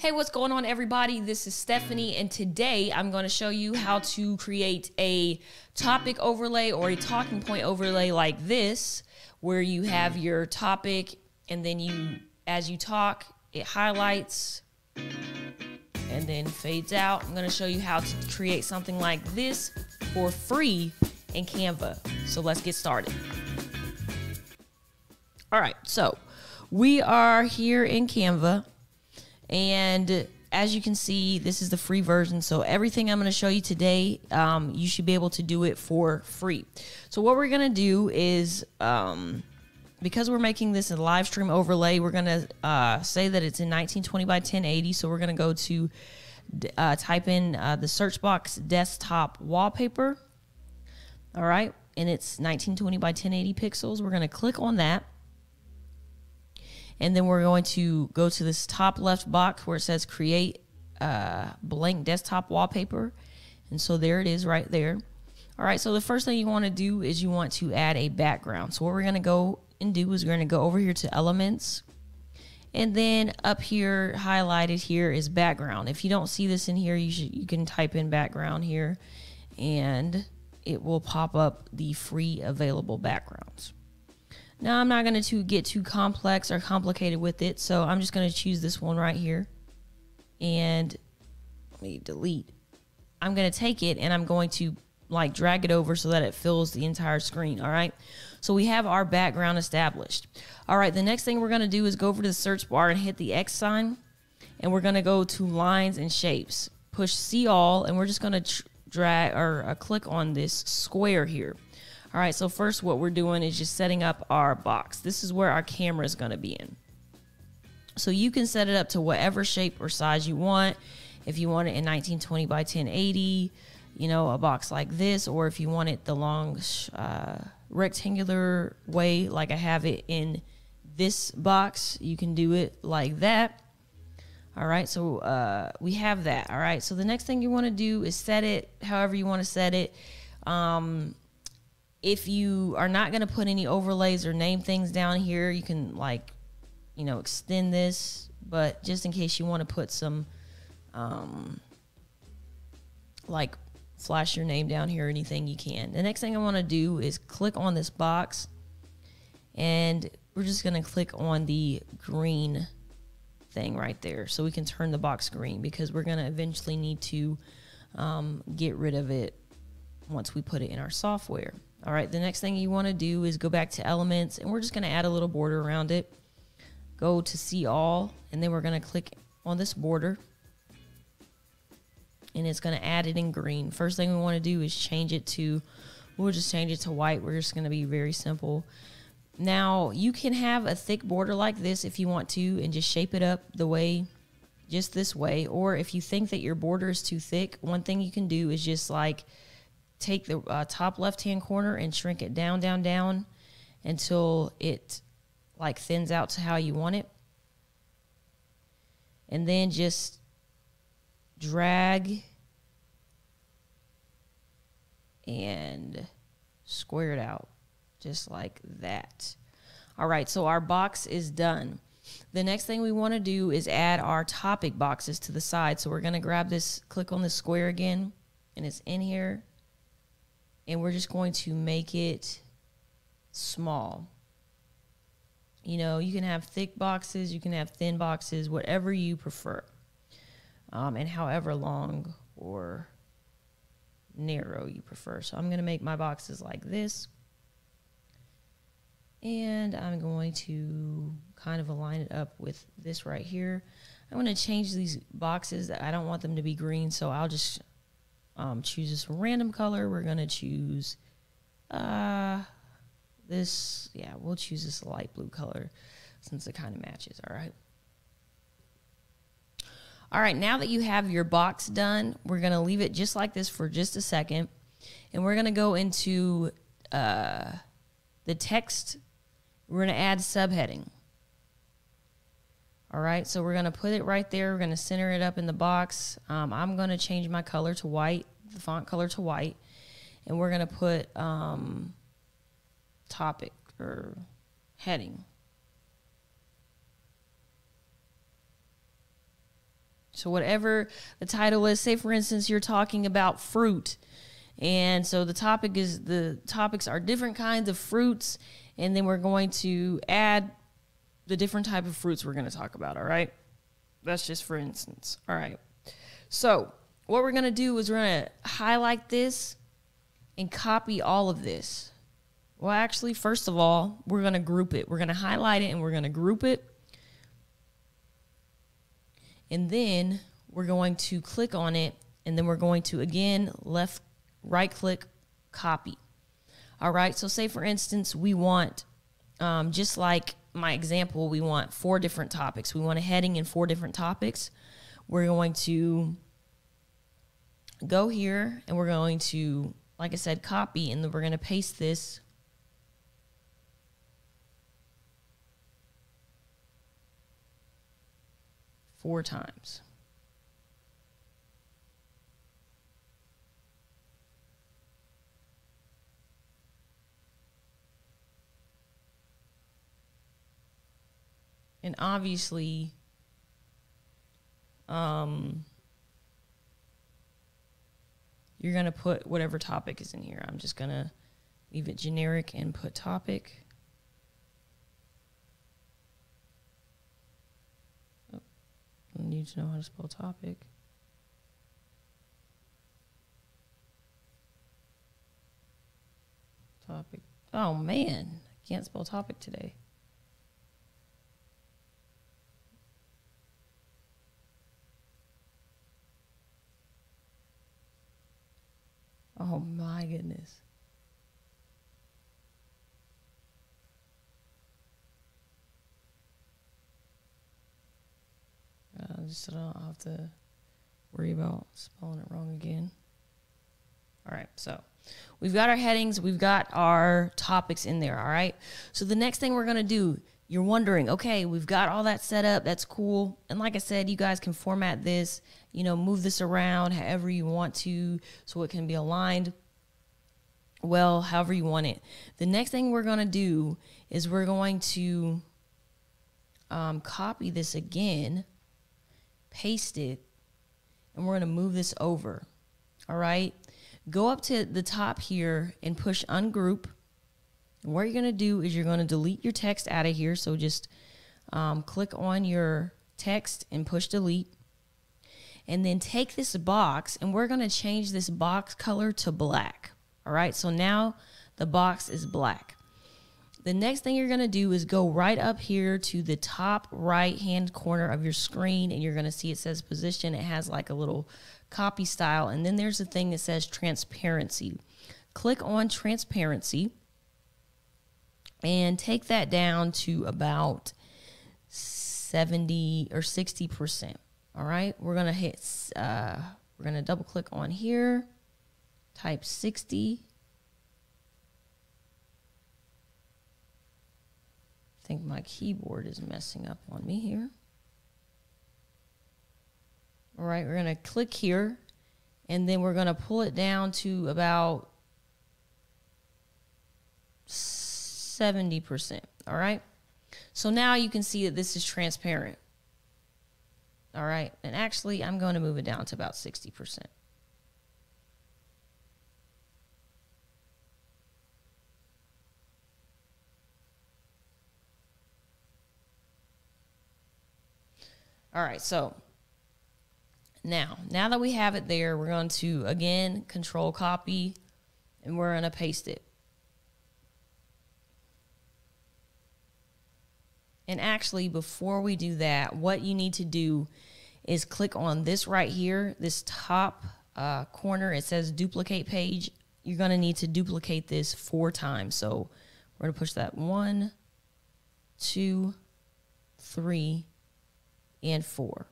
Hey, what's going on, everybody? This is Stephanie, and today I'm going to show you how to create a topic overlay or a talking point overlay like this, where you have your topic and then you, as you talk, it highlights and then fades out. I'm going to show you how to create something like this for free in Canva. So let's get started. All right, so we are here in Canva and as you can see, this is the free version. So everything I'm going to show you today, um, you should be able to do it for free. So what we're going to do is, um, because we're making this a live stream overlay, we're going to uh, say that it's in 1920 by 1080. So we're going to go to uh, type in uh, the search box desktop wallpaper. All right. And it's 1920 by 1080 pixels. We're going to click on that. And then we're going to go to this top left box where it says create uh, blank desktop wallpaper. And so there it is right there. All right, so the first thing you want to do is you want to add a background. So what we're going to go and do is we're going to go over here to elements. And then up here, highlighted here is background. If you don't see this in here, you, should, you can type in background here and it will pop up the free available backgrounds. Now I'm not going to get too complex or complicated with it, so I'm just going to choose this one right here. And let me delete. I'm going to take it and I'm going to like drag it over so that it fills the entire screen, all right? So we have our background established. All right, the next thing we're going to do is go over to the search bar and hit the X sign. And we're going to go to lines and shapes. Push see all and we're just going to drag or uh, click on this square here. All right, so first what we're doing is just setting up our box. This is where our camera is going to be in. So you can set it up to whatever shape or size you want. If you want it in 1920 by 1080, you know, a box like this, or if you want it the long uh, rectangular way, like I have it in this box, you can do it like that. All right, so uh, we have that. All right, so the next thing you want to do is set it however you want to set it. Um, if you are not going to put any overlays or name things down here, you can like, you know, extend this. But just in case you want to put some, um, like flash your name down here or anything, you can. The next thing I want to do is click on this box and we're just going to click on the green thing right there. So we can turn the box green because we're going to eventually need to um, get rid of it once we put it in our software. All right, the next thing you want to do is go back to elements and we're just going to add a little border around it. Go to see all and then we're going to click on this border and it's going to add it in green. First thing we want to do is change it to, we'll just change it to white. We're just going to be very simple. Now you can have a thick border like this if you want to and just shape it up the way, just this way. Or if you think that your border is too thick, one thing you can do is just like, take the uh, top left hand corner and shrink it down, down, down until it like thins out to how you want it. And then just drag and square it out just like that. All right, so our box is done. The next thing we want to do is add our topic boxes to the side. So we're going to grab this, click on the square again, and it's in here and we're just going to make it small. You know, you can have thick boxes, you can have thin boxes, whatever you prefer, um, and however long or narrow you prefer. So I'm going to make my boxes like this. And I'm going to kind of align it up with this right here. I'm going to change these boxes. I don't want them to be green, so I'll just um, choose this random color. We're going to choose uh, this. Yeah, we'll choose this light blue color since it kind of matches. All right. All right, now that you have your box done, we're going to leave it just like this for just a second. And we're going to go into uh, the text. We're going to add subheading. All right, so we're going to put it right there. We're going to center it up in the box. Um, I'm going to change my color to white, the font color to white. And we're going to put um, topic or heading. So whatever the title is, say for instance you're talking about fruit. And so the topic is the topics are different kinds of fruits and then we're going to add the different type of fruits we're going to talk about, all right? That's just for instance. All right. So, what we're going to do is we're going to highlight this and copy all of this. Well, actually, first of all, we're going to group it. We're going to highlight it and we're going to group it. And then we're going to click on it and then we're going to again left right click copy. All right. So say for instance, we want um, just like my example, we want four different topics. We want a heading in four different topics. We're going to go here and we're going to, like I said, copy and then we're going to paste this four times. And obviously, um, you're going to put whatever topic is in here. I'm just going to leave it generic and put topic. I need to know how to spell topic. Topic. Oh man, I can't spell topic today. Oh my goodness. Uh, just so I don't have to worry about spelling it wrong again. All right, so we've got our headings, we've got our topics in there. All right, so the next thing we're gonna do, you're wondering, okay, we've got all that set up, that's cool. And like I said, you guys can format this, you know, move this around however you want to so it can be aligned well, however you want it. The next thing we're gonna do is we're going to um, copy this again paste it, and we're going to move this over. All right. Go up to the top here and push ungroup. What you're going to do is you're going to delete your text out of here. So just um, click on your text and push delete. And then take this box and we're going to change this box color to black. All right. So now the box is black. The next thing you're going to do is go right up here to the top right hand corner of your screen and you're going to see it says position. It has like a little copy style. And then there's a thing that says transparency. Click on transparency and take that down to about 70 or 60%. All right. We're to hit, uh, we're to double click on here, type 60 I think my keyboard is messing up on me here. All right, we're to click here and then we're to pull it down to about 70%. All right. So now you can see that this is transparent. All right. And actually, I'm going to move it down to about 60%. All right, so now, now that we have it there, we're going to again control copy and we're going to paste it. And actually, before we do that, what you need to do is click on this right here, this top uh, corner. It says duplicate page. You're going to need to duplicate this four times. So we're going to push that one, two, three, and 4.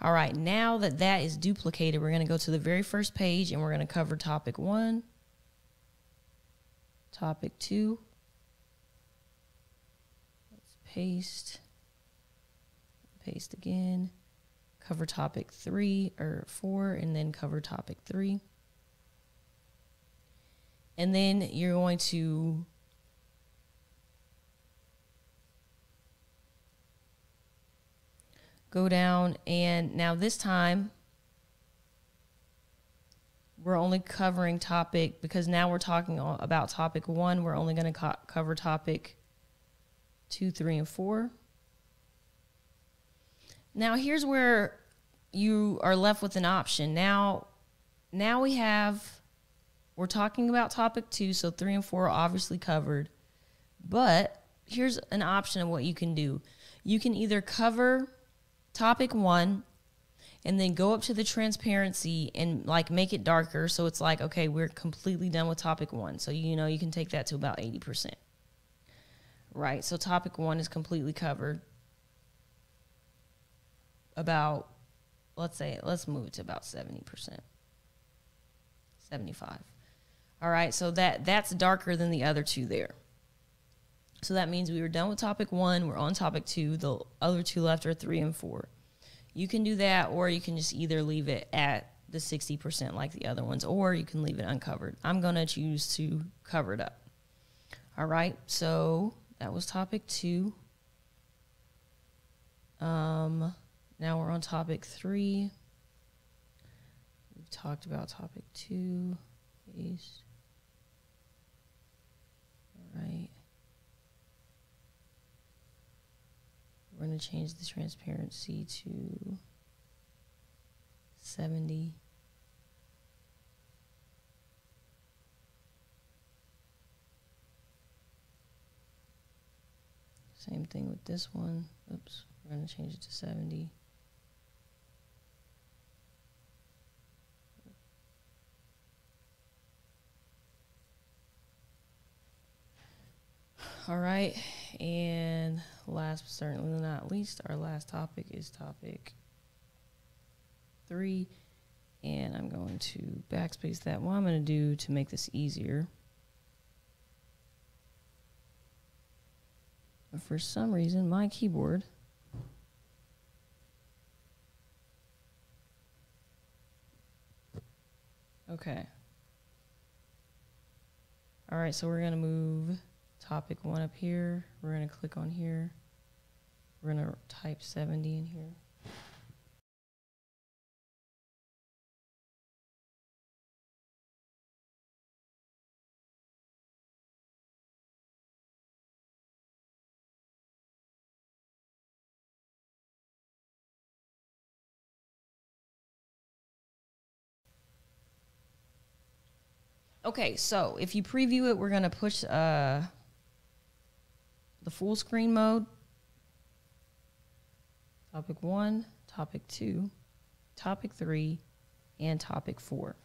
All right, now that that is duplicated, we're going to go to the very first page and we're going to cover topic 1, topic 2. Paste, paste again, cover topic 3 or 4, and then cover topic 3. And then you're going to go down and now this time we're only covering topic because now we're talking about topic one. We're only going to co- cover topic two, three, and four. Now here's where you are left with an option. Now, now we have we're talking about topic two, so three and four are obviously covered. But here's an option of what you can do. You can either cover topic one and then go up to the transparency and like make it darker so it's like okay we're completely done with topic one so you know you can take that to about 80% right so topic one is completely covered. About let's say let's move it to about 70% 75 all right so that that's darker than the other two there. So that means we were done with topic one we're on topic two the other two left are three and four. You can do that, or you can just either leave it at the 60% like the other ones, or you can leave it uncovered. I'm going to choose to cover it up. All right, so that was topic two. Um, now we're on topic three. We've talked about topic two. Paste. All right. We're going to change the transparency to 70. Same thing with this one. Oops, we're to change it to 70. All right, and last but certainly not least, our last topic is topic three. And I'm going to backspace that. What I'm going to do to make this easier. But for some reason, my keyboard Okay. All right, so we're going to move topic one up here. We're going to click on here. We're going to type 70 in here. Okay, so if you preview it, we're going to push uh, the full screen mode. Topic one, topic two, topic three, and topic four.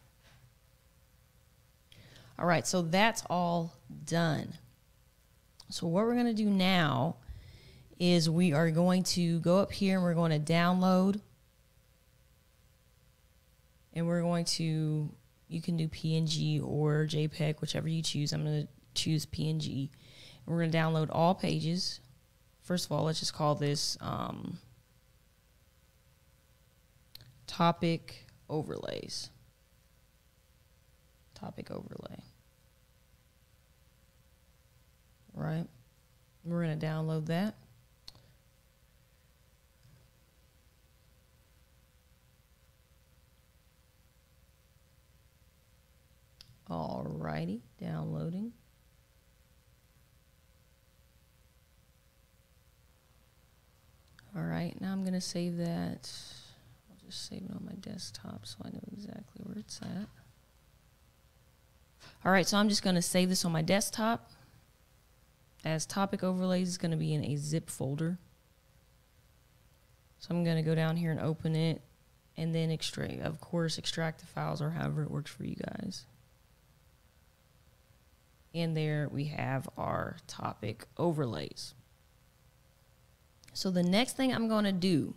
All right, so that's all done. So what we're going to do now is we are going to go up here and we're going to download and we're going to you can do PNG or JPEG, whichever you choose. I'm going to choose PNG. And we're going to download all pages. First of all, let's just call this um, topic overlays. Topic overlay. Right? We're going to download that. Alrighty, downloading. All right, now I'm going to save that. I'll just save it on my desktop so I know exactly where it's at. All right, so I'm just going to save this on my desktop. As topic overlays is going to be in a zip folder. So I'm going to go down here and open it and then extract, of course, extract the files or however it works for you guys. And there we have our topic overlays. So the next thing I'm going to do,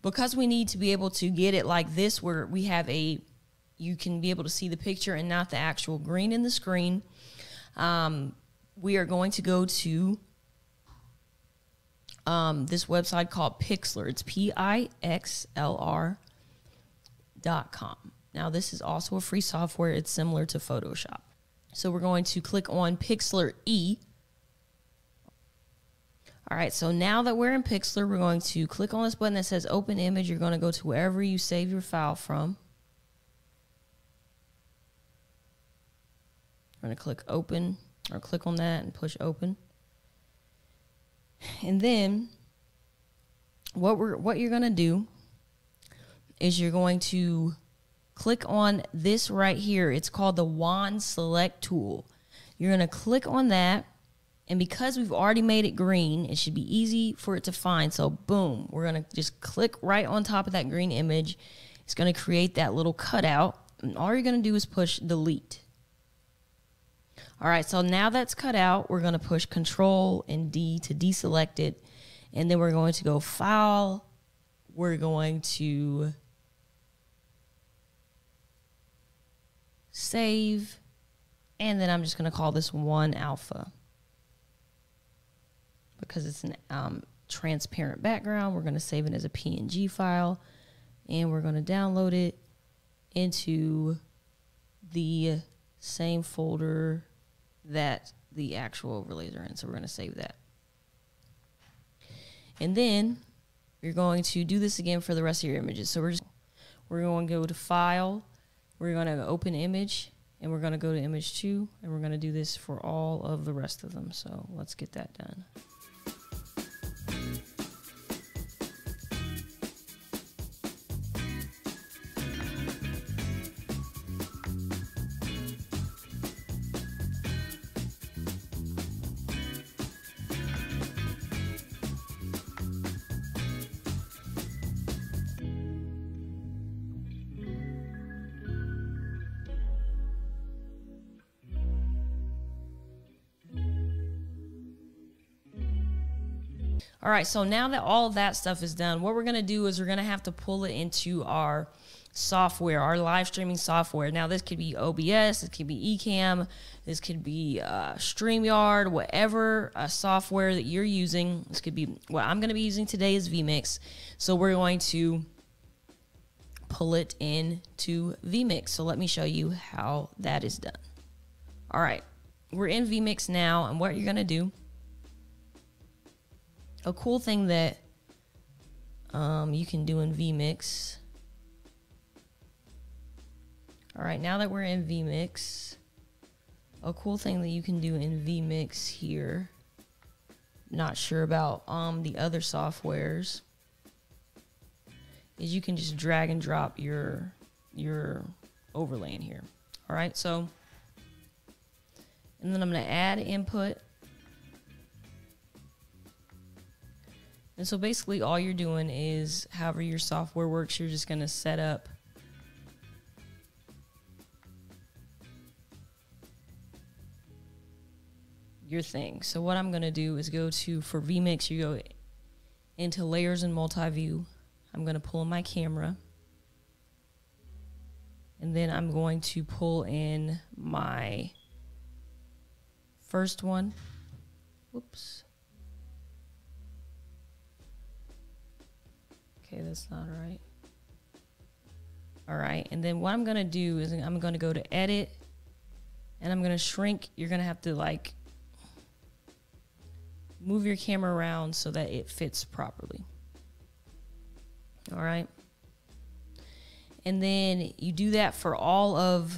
because we need to be able to get it like this, where we have a, you can be able to see the picture and not the actual green in the screen. Um, we are going to go to um, this website called Pixlr. It's P I X L R dot com. Now, this is also a free software. It's similar to Photoshop. So we're going to click on Pixlr E. All right, so now that we're in Pixlr, we're going to click on this button that says open image. You're going to go to wherever you save your file from. We're going to click open or click on that and push open. And then what we're what you're going to do is you're going to click on this right here. It's called the wand select tool. You're going to click on that and because we've already made it green, it should be easy for it to find. So boom, we're going to just click right on top of that green image. It's going to create that little cutout. And all you're going to do is push delete. All right, so now that's cut out, we're going to push control and D to deselect it. And then we're going to go file. We're going to save. And then I'm just going to call this one alpha because it's an um, transparent background. We're going to save it as a PNG file and we're going to download it into the same folder that the actual overlays are in. So we're going to save that. And then you're going to do this again for the rest of your images. So we're just we're going to go to file, we're going to open image, and we're going to go to image 2 and we're going to do this for all of the rest of them. So let's get that done. All right, so now that all that stuff is done, what we're gonna do is we're gonna have to pull it into our software, our live streaming software. Now, this could be OBS, this could be Ecamm, this could be uh, StreamYard, whatever uh, software that you're using. This could be what I'm going to be using today is vMix. So we're going to pull it into vMix. So let me show you how that is done. All right, we're in vMix now, and what you're going to do a cool thing that um, you can do in vMix. All right, now that we're in vMix, a cool thing that you can do in vMix here, not sure about um, the other softwares, is you can just drag and drop your your overlay in here. All right, so, and then I'm gonna add input And so basically, all you're doing is however your software works, you're just going to set up your thing. So, what I'm going to do is go to for vMix, you go into layers and multi view. I'm going to pull in my camera. And then I'm going to pull in my first one. Whoops. Okay, that's not right. All right, and then what I'm gonna do is I'm gonna go to edit and I'm gonna shrink. You're gonna have to like move your camera around so that it fits properly. All right. And then you do that for all of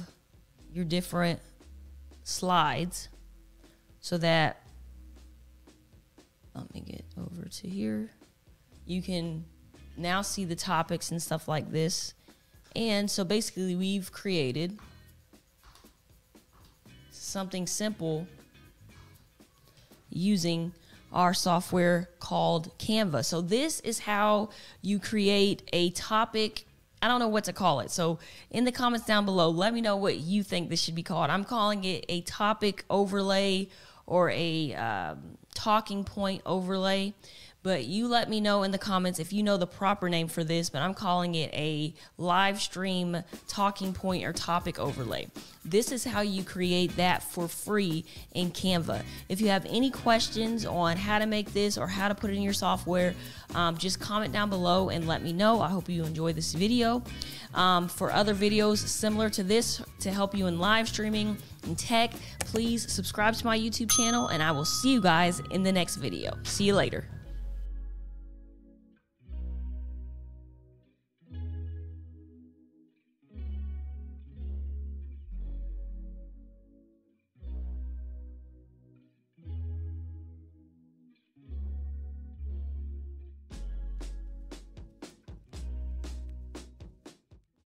your different slides so that let me get over to here. You can now see the topics and stuff like this. And so basically, we've created something simple using our software called Canva. So, this is how you create a topic. I don't know what to call it. So, in the comments down below, let me know what you think this should be called. I'm calling it a topic overlay or a um, talking point overlay but you let me know in the comments if you know the proper name for this, but I'm calling it a live stream talking point or topic overlay. This is how you create that for free in Canva. If you have any questions on how to make this or how to put it in your software, um, just comment down below and let me know. I hope you enjoy this video. Um, for other videos similar to this to help you in live streaming and tech, please subscribe to my YouTube channel and I will see you guys in the next video. See you later.